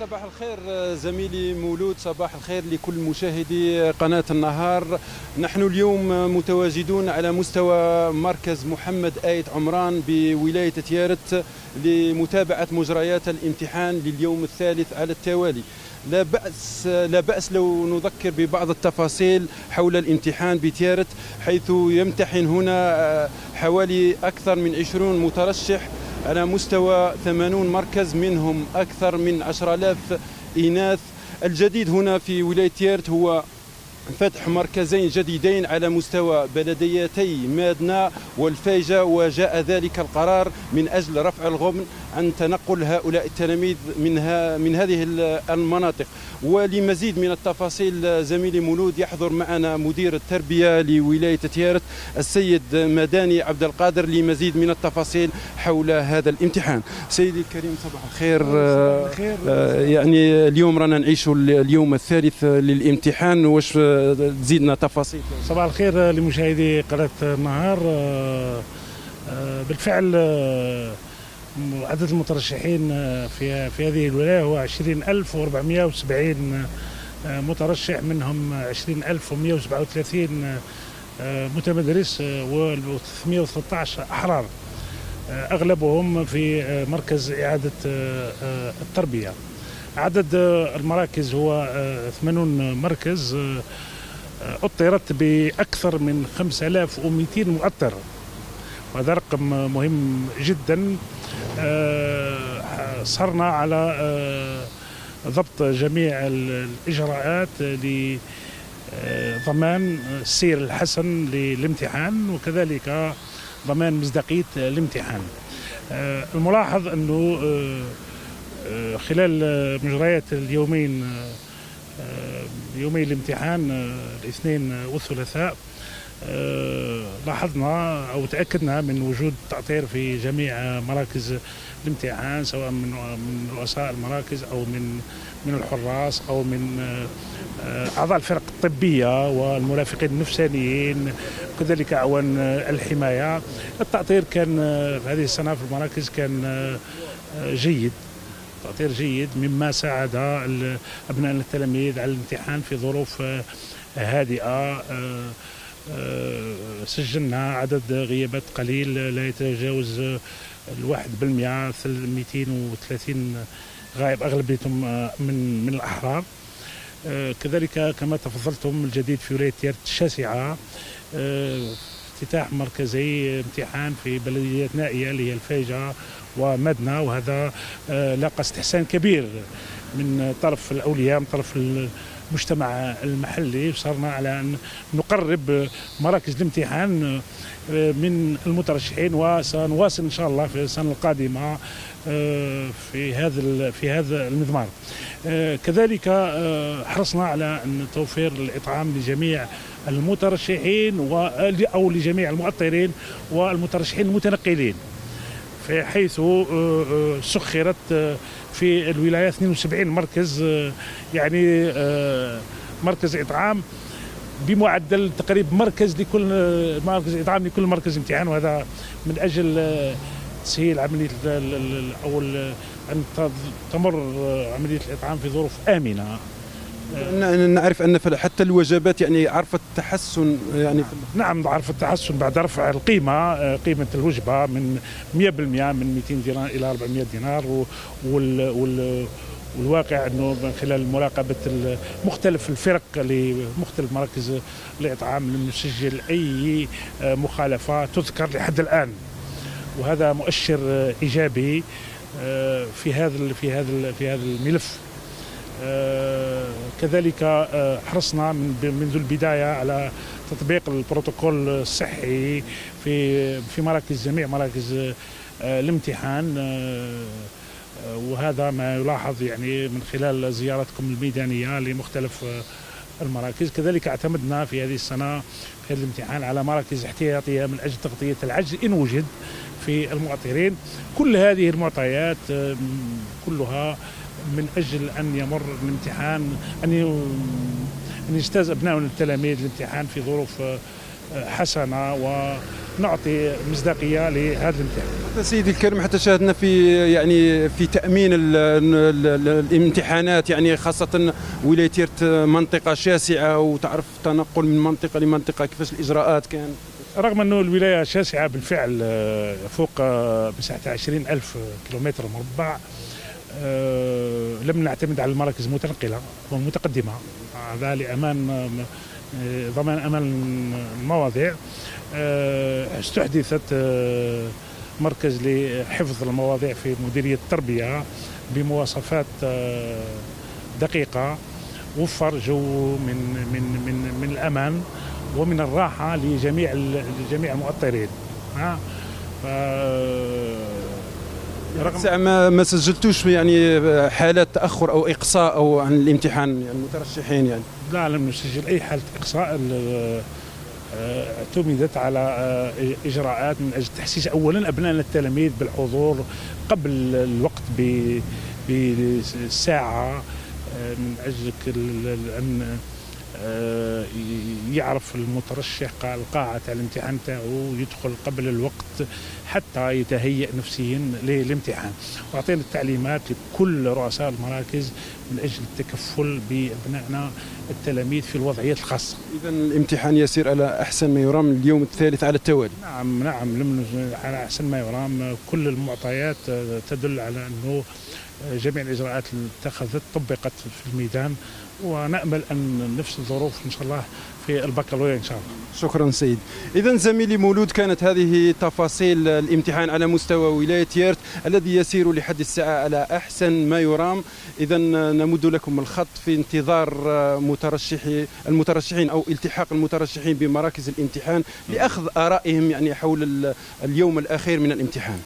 صباح الخير زميلي مولود صباح الخير لكل مشاهدي قناة النهار. نحن اليوم متواجدون على مستوى مركز محمد آيت عمران بولاية تيارت لمتابعة مجريات الامتحان لليوم الثالث على التوالي. لا بأس لا بأس لو نذكر ببعض التفاصيل حول الامتحان بتيارت حيث يمتحن هنا حوالي أكثر من 20 مترشح على مستوى 80 مركز منهم أكثر من 10000 إناث. الجديد هنا في ولاية تيرت هو فتح مركزين جديدين على مستوى بلديتي مادنا والفايجة وجاء ذلك القرار من أجل رفع الغبن عن تنقل هؤلاء التلاميذ من, من هذه المناطق. ولمزيد من التفاصيل زميلي مولود يحضر معنا مدير التربية لولاية تيارت السيد مداني عبد القادر لمزيد من التفاصيل حول هذا الامتحان. سيدي الكريم صباح الخير, الخير. آه، يعني اليوم رانا نعيش اليوم الثالث للامتحان. واش تزيدنا تفاصيل؟ صباح الخير لمشاهدي قناة النهار آه، آه، بالفعل عدد المترشحين في في هذه الولاية هو 20470 مترشح منهم 20137 متمدرس و313 أحرار. أغلبهم في مركز إعادة التربية. عدد المراكز هو 80 مركز اطرت بأكثر من 5200 مؤطر وهذا رقم مهم جدا. آه، صرنا على آه، ضبط جميع الإجراءات لضمان السير الحسن للامتحان وكذلك ضمان مصداقية الامتحان. آه، الملاحظ أنه خلال مجريات اليومين يومي الامتحان الاثنين والثلاثاء لاحظنا أو تأكدنا من وجود تأطير في جميع مراكز الامتحان سواء من من رؤساء المراكز أو من من الحراس أو من آه، أعضاء الفرق الطبية والمرافقين النفسانيين. وكذلك اعوان الحماية. التأطير كان في هذه السنة في المراكز كان جيد. تأطير جيد مما ساعد أبناء التلاميذ على الامتحان في ظروف هادئة آه، سجلنا عدد غيابات قليل لا يتجاوز الواحد بالمئة 230 غائب أغلبيتهم آه، من من الأحرار. آه، كذلك كما تفضلتم الجديد في ولاية تيرت الشاسعة افتتاح مركزي امتحان في بلديات نائية اللي هي الفايجة ومدنة وهذا لاقى استحسان كبير من طرف الأولياء من طرف المجتمع المحلي صرنا على أن نقرب مراكز الامتحان آه، من المترشحين وسنواصل إن شاء الله في السنة القادمة آه، في هذا في هذا المضمار. آه، كذلك حرصنا على أن توفير الإطعام لجميع المترشحين أو لجميع المؤطرين والمترشحين المتنقلين. حيث سخرت في الولايات 72 مركز آه، يعني آه، مركز إطعام بمعدل تقريبا مركز لكل آه، مركز إطعام لكل مركز امتحان وهذا من أجل تسهيل عملية أو أن تمر عملية الإطعام في ظروف آمنة. نعرف أن حتى الوجبات يعني عرفت تحسن يعني نعم عرفت تحسن بعد رفع القيمة آه، قيمة الوجبة من 100% من 200 دينار إلى 400 دينار وال, وال والواقع إنه من خلال مراقبة مختلف الفرق لمختلف مراكز الإطعام لم نسجل أي آه، مخالفة تذكر لحد الآن. وهذا مؤشر آه، إيجابي. في هذا في هذا في هذا الملف. آه، كذلك آه، حرصنا من منذ البداية على تطبيق البروتوكول الصحي في في مراكز جميع مراكز آه، الامتحان. وهذا ما يلاحظ يعني من خلال زيارتكم الميدانية لمختلف المراكز. كذلك اعتمدنا في هذه السنة في هذا الامتحان على مراكز احتياطية من أجل تغطية العجز إن وجد. في المؤطرين كل هذه المعطيات كلها من أجل أن يمر الامتحان أن أن يجتاز ابنائنا التلاميذ الامتحان في ظروف حسنة ونعطي مصداقية لهذا الامتحان. سيدي الكريم حتى شاهدنا في يعني في تأمين ال ال ال الامتحانات يعني خاصة ولاية يرت منطقة شاسعة وتعرف تنقل من منطقة لمنطقة كيفاش الإجراءات كان رغم أنه الولاية شاسعة بالفعل فوق مساحة 20 ألف كيلومتر مربع لم نعتمد على المراكز المتنقلة والمتقدمة. هذا لأمان ضمان أمان المواضيع استحدثت مركز لحفظ المواضيع في مديرية التربية بمواصفات دقيقة وفر جو من من من من الأمان. ومن الراحة لجميع لجميع المؤطرين. ها؟ رغم ما ما سجلتوش يعني حالات تأخر أو إقصاء أو عن الامتحان يعني المترشحين يعني؟ لا لم نسجل أي حالة إقصاء. اعتمدت على إجراءات من أجل تحسيس اولا ابنائنا التلاميذ بالحضور قبل الوقت بساعة من أجل أن آه، يعرف المترشح القاعة الامتحان تاعو يدخل قبل الوقت حتى يتهيأ نفسيا للامتحان. وأعطينا التعليمات لكل رؤساء المراكز من أجل التكفل بأبنائنا التلاميذ في الوضعيات الخاصة. إذا الامتحان يسير على أحسن ما يرام اليوم الثالث على التوالي. نعم نعم على أحسن ما يرام. كل المعطيات تدل على أنه جميع الإجراءات اللي اتخذت طبقت في الميدان ونأمل أن نفس الظروف إن شاء الله في البكالوريا إن شاء الله. شكرا سيد. اذا زميلي مولود كانت هذه تفاصيل الامتحان على مستوى ولاية يرت الذي يسير لحد الساعة على أحسن ما يرام. اذا نمد لكم الخط في انتظار مترشحي المترشحين أو التحاق المترشحين بمراكز الامتحان لأخذ آرائهم يعني حول اليوم الأخير من الامتحان.